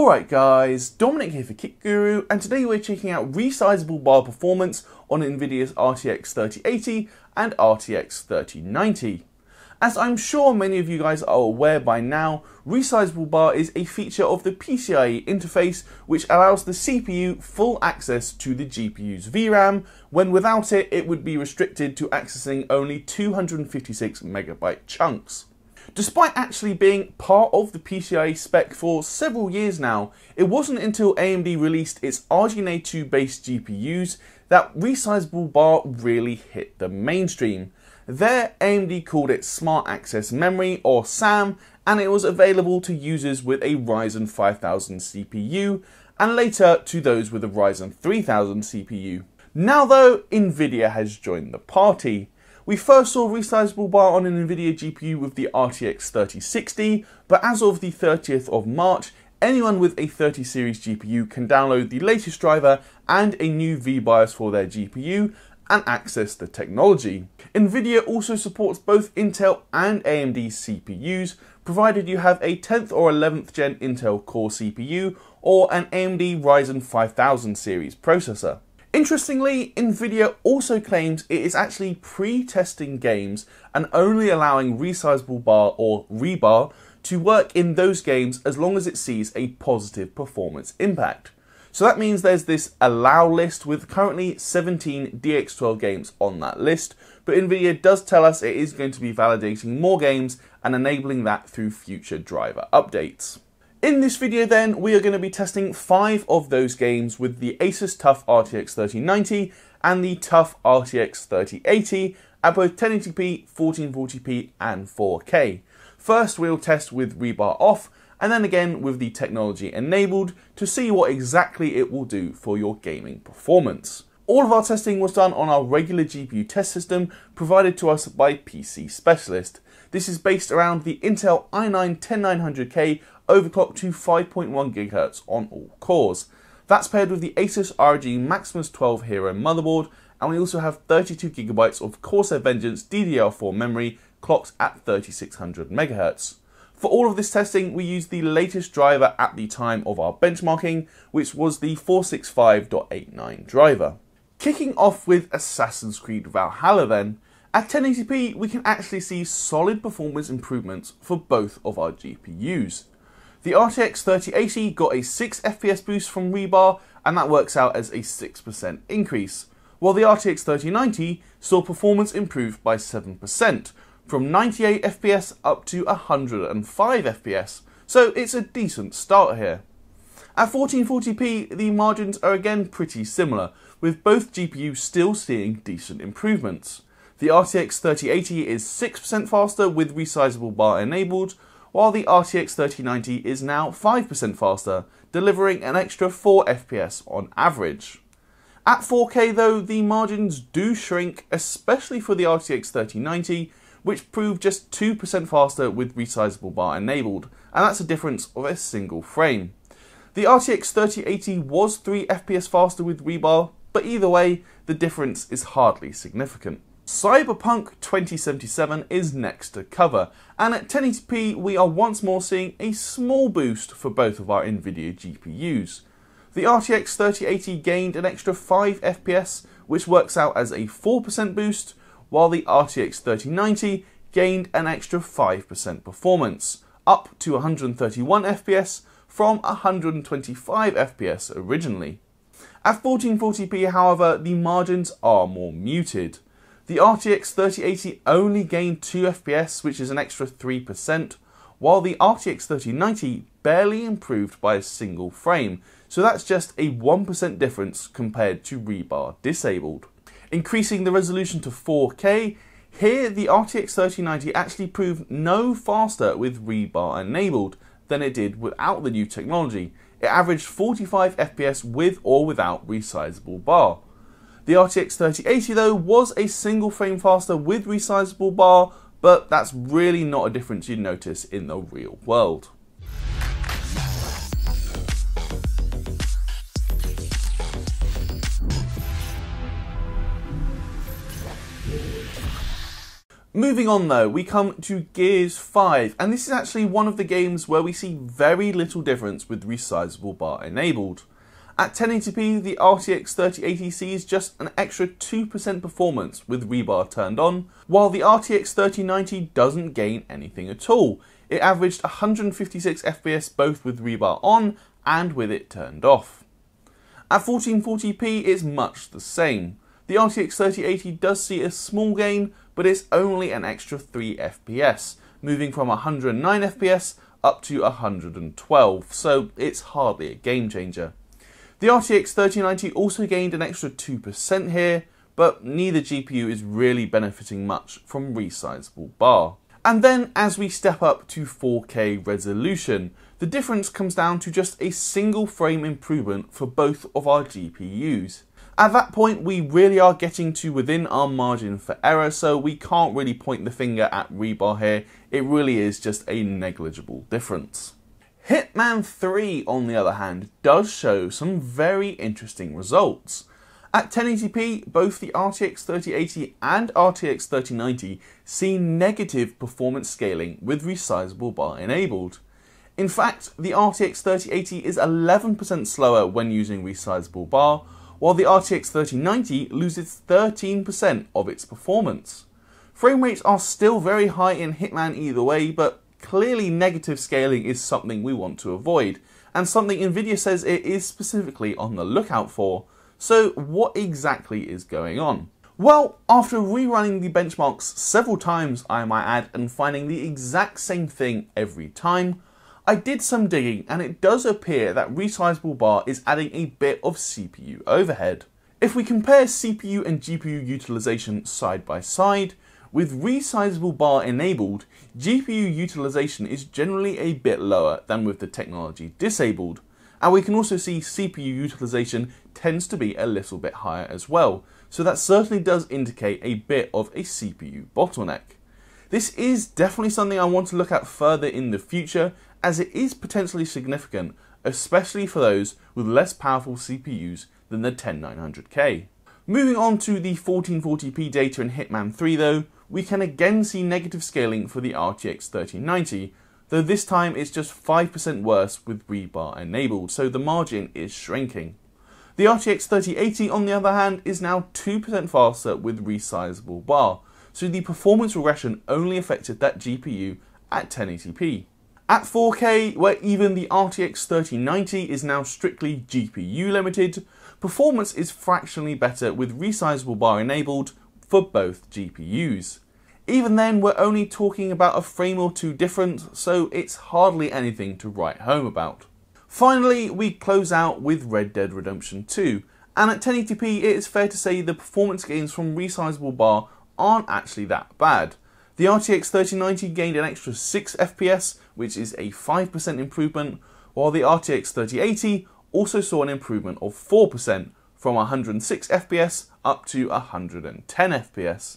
Alright guys, Dominic here for Kit Guru, and today we're checking out resizable bar performance on NVIDIA's RTX 3080 and RTX 3090. As I'm sure many of you guys are aware by now, resizable bar is a feature of the PCIe interface which allows the CPU full access to the GPU's VRAM, when without it, it would be restricted to accessing only 256 megabyte chunks. Despite actually being part of the PCIe spec for several years now, it wasn't until AMD released its RDNA 2 based GPUs that resizable bar really hit the mainstream. There, AMD called it Smart Access Memory or SAM, and it was available to users with a Ryzen 5000 CPU, and later to those with a Ryzen 3000 CPU. Now though, Nvidia has joined the party. We first saw resizable bar on an NVIDIA GPU with the RTX 3060, but as of the 30th of March, anyone with a 30 series GPU can download the latest driver and a new VBIOS for their GPU and access the technology. NVIDIA also supports both Intel and AMD CPUs, provided you have a 10th or 11th gen Intel Core CPU or an AMD Ryzen 5000 series processor. Interestingly, Nvidia also claims it is actually pre-testing games and only allowing resizable bar or rebar to work in those games as long as it sees a positive performance impact. So that means there's this allow list with currently 17 DX12 games on that list, but Nvidia does tell us it is going to be validating more games and enabling that through future driver updates. In this video then, we are going to be testing five of those games with the Asus TUF RTX 3090 and the TUF RTX 3080 at both 1080p, 1440p and 4K. First we'll test with rebar off and then again with the technology enabled to see what exactly it will do for your gaming performance. All of our testing was done on our regular GPU test system provided to us by PC Specialist. This is based around the Intel i9 10900K overclocked to 5.1 GHz on all cores. That's paired with the Asus ROG Maximus 12 Hero motherboard, and we also have 32GB of Corsair Vengeance DDR4 memory clocked at 3600 MHz. For all of this testing, we used the latest driver at the time of our benchmarking, which was the 465.89 driver. Kicking off with Assassin's Creed Valhalla then, at 1080p we can actually see solid performance improvements for both of our GPUs. The RTX 3080 got a 6 FPS boost from rebar, and that works out as a 6% increase, while the RTX 3090 saw performance improve by 7%, from 98 FPS up to 105 FPS, so it's a decent start here. At 1440p, the margins are again pretty similar, with both GPUs still seeing decent improvements. The RTX 3080 is 6% faster with resizable bar enabled, while the RTX 3090 is now 5% faster, delivering an extra 4 FPS on average. At 4K though, the margins do shrink, especially for the RTX 3090, which proved just 2% faster with resizable bar enabled, and that's a difference of a single frame. The RTX 3080 was 3 FPS faster with rebar, but either way, the difference is hardly significant. Cyberpunk 2077 is next to cover, and at 1080p we are once more seeing a small boost for both of our Nvidia GPUs. The RTX 3080 gained an extra 5 FPS, which works out as a 4% boost, while the RTX 3090 gained an extra 5% performance, up to 131 FPS from 125 FPS originally. At 1440p, however, the margins are more muted. The RTX 3080 only gained 2 FPS, which is an extra 3%, while the RTX 3090 barely improved by a single frame, so that's just a 1% difference compared to rebar disabled. Increasing the resolution to 4K, here the RTX 3090 actually proved no faster with rebar enabled than it did without the new technology. It averaged 45 FPS with or without resizable bar. The RTX 3080 though was a single frame faster with resizable bar, but that's really not a difference you'd notice in the real world. Moving on though, we come to Gears 5, and this is actually one of the games where we see very little difference with resizable bar enabled. At 1080p, the RTX 3080 sees just an extra 2% performance with rebar turned on, while the RTX 3090 doesn't gain anything at all. It averaged 156 FPS both with rebar on and with it turned off. At 1440p, it's much the same. The RTX 3080 does see a small gain, but it's only an extra 3 FPS, moving from 109 FPS up to 112, so it's hardly a game changer. The RTX 3090 also gained an extra 2% here, but neither GPU is really benefiting much from resizable bar. And then as we step up to 4K resolution, the difference comes down to just a single frame improvement for both of our GPUs. At that point, we really are getting to within our margin for error, so we can't really point the finger at rebar here. It really is just a negligible difference. Hitman 3, on the other hand, does show some very interesting results. At 1080p, both the RTX 3080 and RTX 3090 see negative performance scaling with resizable bar enabled. In fact, the RTX 3080 is 11% slower when using resizable bar, while the RTX 3090 loses 13% of its performance. Frame rates are still very high in Hitman either way, but clearly negative scaling is something we want to avoid, and something Nvidia says it is specifically on the lookout for. So what exactly is going on? Well, after rerunning the benchmarks several times, I might add, and finding the exact same thing every time, I did some digging and it does appear that resizable bar is adding a bit of CPU overhead. If we compare CPU and GPU utilization side by side, with resizable bar enabled, GPU utilization is generally a bit lower than with the technology disabled, and we can also see CPU utilization tends to be a little bit higher as well, so that certainly does indicate a bit of a CPU bottleneck. This is definitely something I want to look at further in the future as it is potentially significant, especially for those with less powerful CPUs than the 10900K. Moving on to the 1440p data in Hitman 3 though, we can again see negative scaling for the RTX 3090, though this time it's just 5% worse with rebar enabled, so the margin is shrinking. The RTX 3080 on the other hand is now 2% faster with resizable bar, so the performance regression only affected that GPU at 1080p. At 4K, where even the RTX 3090 is now strictly GPU limited, performance is fractionally better with resizable bar enabled for both GPUs. Even then, we're only talking about a frame or two difference, so it's hardly anything to write home about. Finally, we close out with Red Dead Redemption 2, and at 1080p it is fair to say the performance gains from resizable bar aren't actually that bad. The RTX 3090 gained an extra 6 FPS, which is a 5% improvement, while the RTX 3080 also saw an improvement of 4% from 106 FPS up to 110 FPS.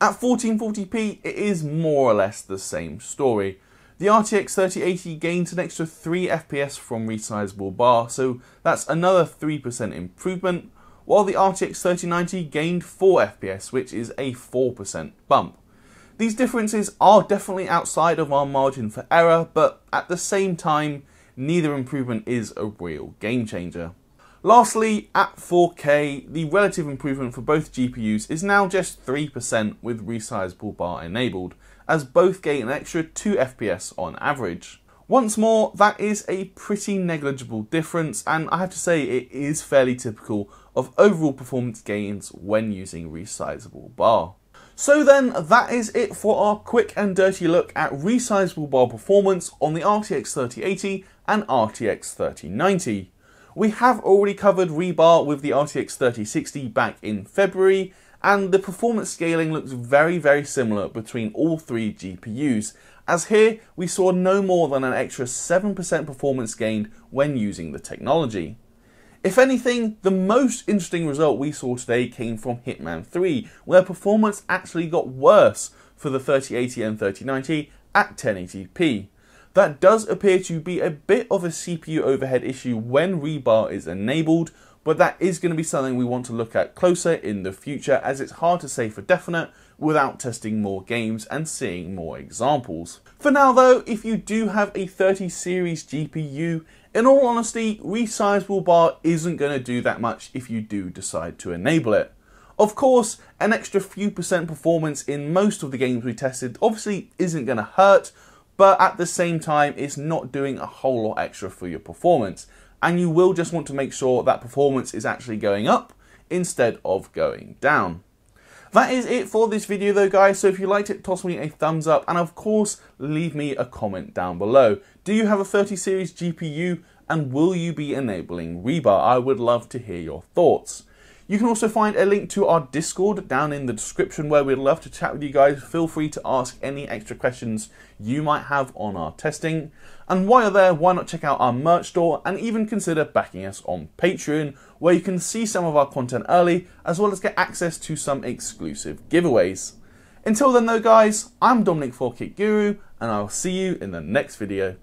At 1440p, it is more or less the same story. The RTX 3080 gains an extra 3 FPS from resizable bar, so that's another 3% improvement, while the RTX 3090 gained 4 FPS, which is a 4% bump. These differences are definitely outside of our margin for error, but at the same time, neither improvement is a real game changer. Lastly, at 4K, the relative improvement for both GPUs is now just 3% with resizable bar enabled, as both gain an extra 2 FPS on average. Once more, that is a pretty negligible difference, and I have to say it is fairly typical of overall performance gains when using resizable bar. So then, that is it for our quick and dirty look at resizable bar performance on the RTX 3080 and RTX 3090. We have already covered rebar with the RTX 3060 back in February, and the performance scaling looks very very similar between all three GPUs, as here we saw no more than an extra 7% performance gained when using the technology. If anything, the most interesting result we saw today came from Hitman 3, where performance actually got worse for the 3080 and 3090 at 1080p. That does appear to be a bit of a CPU overhead issue when rebar is enabled, but that is going to be something we want to look at closer in the future as it's hard to say for definite without testing more games and seeing more examples. For now though, if you do have a 30 series GPU, in all honesty, resizable bar isn't going to do that much if you do decide to enable it. Of course, an extra few percent performance in most of the games we tested obviously isn't going to hurt, but at the same time, it's not doing a whole lot extra for your performance. And you will just want to make sure that performance is actually going up instead of going down. That is it for this video though guys, so if you liked it, toss me a thumbs up and of course leave me a comment down below. Do you have a 30 series GPU and will you be enabling rebar? I would love to hear your thoughts. You can also find a link to our Discord down in the description where we'd love to chat with you guys. Feel free to ask any extra questions you might have on our testing. And while you're there, why not check out our merch store and even consider backing us on Patreon, where you can see some of our content early as well as get access to some exclusive giveaways. Until then though guys, I'm Dominic for Kit Guru and I'll see you in the next video.